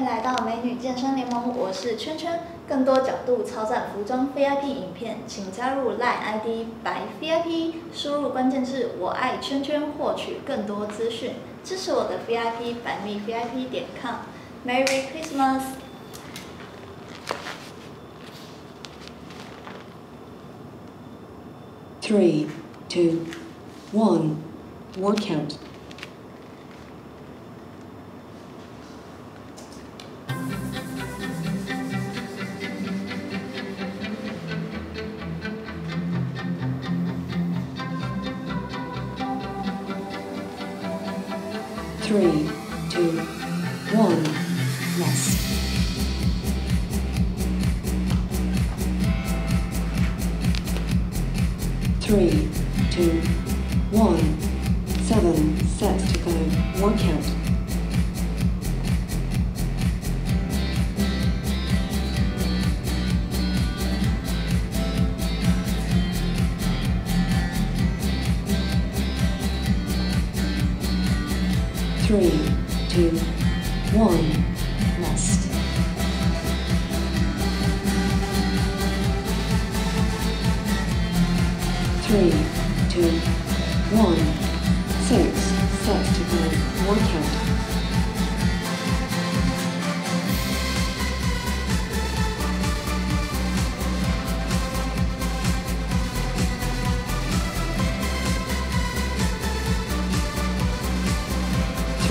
迎来到美女健身联盟，我是圈圈。更多角度超赞服装 VIP 影片，请加入 Line ID 白 VIP，输入关键字“我爱圈圈”获取更多资讯。支持我的 VIP 百密 VIP 点 com，Merry Christmas！Three, two, one, workout. Three, two, one, rest. Three, two, one, seven sets to go. Workout. Three, two, one, rest. Three, two, one, six sets to go. Workout.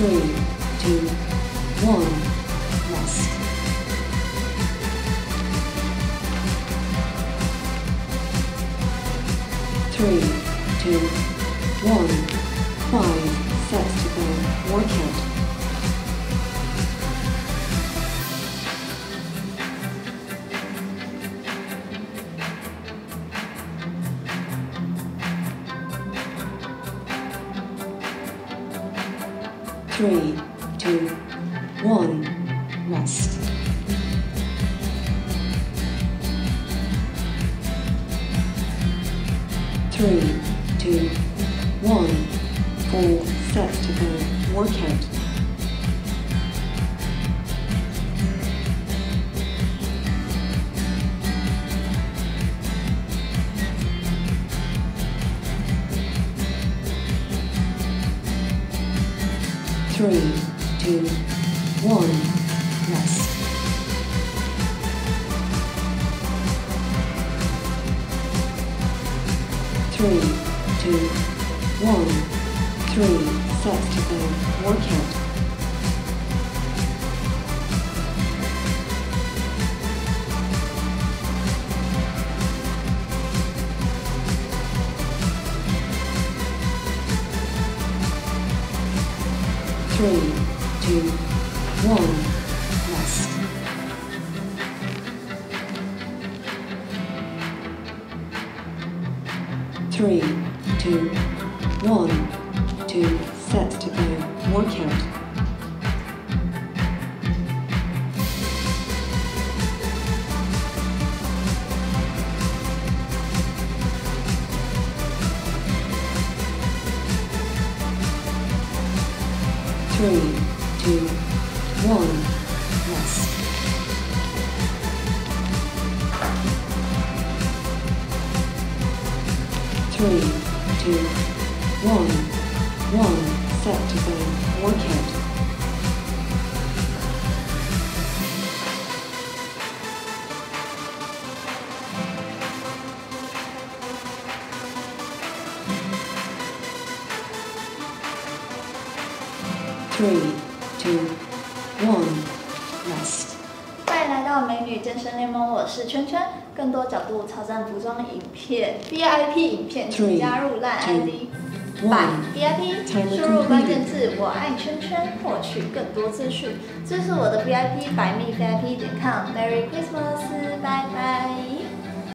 Three, two, one, rest. Three, two, one, five sets to go. Workout. Three, two, one, rest. Three, two, one, four sets to go. Workout. Three, two, one, rest. Three, two, one, three sets to go. Workout. Three, two, one, rest. Three, two, one, two sets to go. Workout. Three, two, one, rest. Three, two, one, one set to go. Workout. Three, two, one, last。欢迎来到美女健身联盟，我是圈圈，更多角度超赞服装影片，VIP 影片，请加入烂 ID，百 VIP，输入关键字我爱圈圈，获取更多资讯。这是我的 VIP 百蜜 VIP 点 com，Merry Christmas，拜拜。